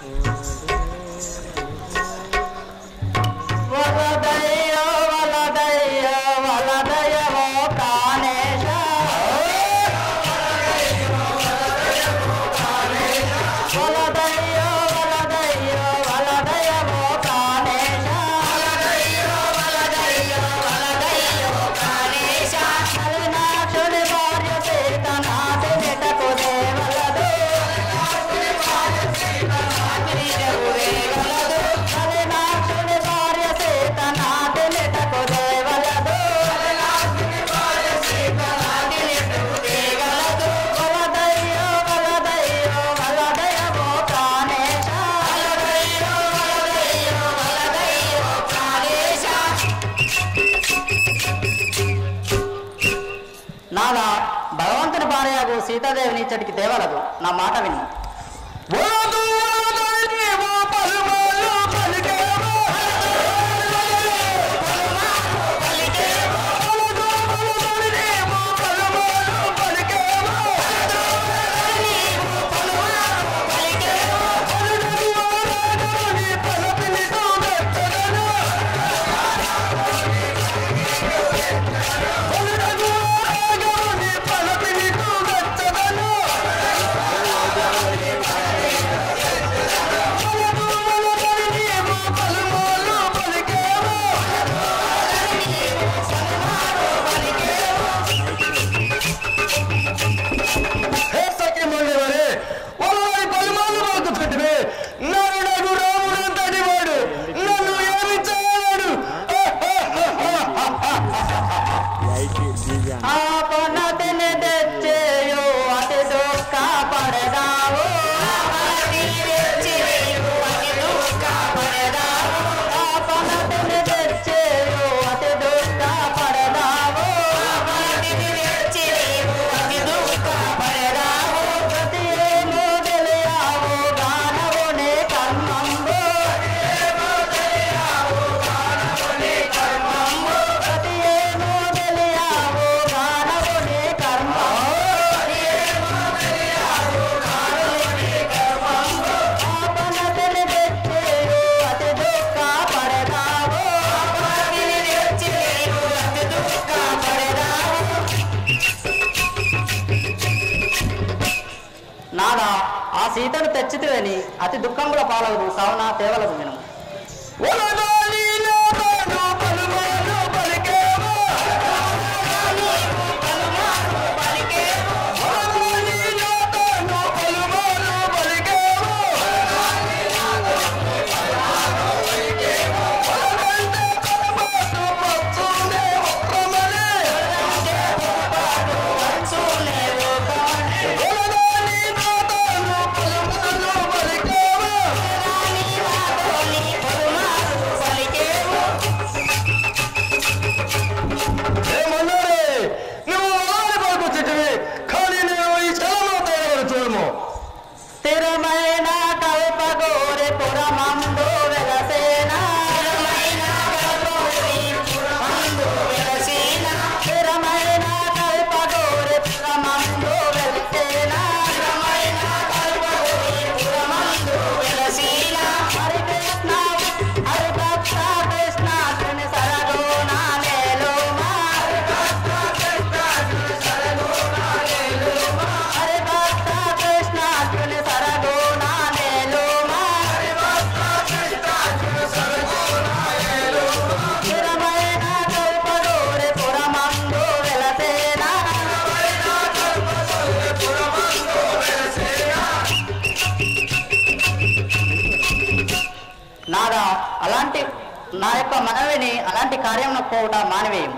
Mm-hmm. నాకు సీతాదేవిని ఇచ్చటికి తేవలదు. నా మాట విని. ఓ నాడ ఆ సీతను తెచ్చితివని అతి దుఃఖంగా పాలవుదు సవన తేవలదు వినము నాగా అలాంటి నా యొక్క మనవిని అలాంటి కార్యంలో పోవటం మానవేయం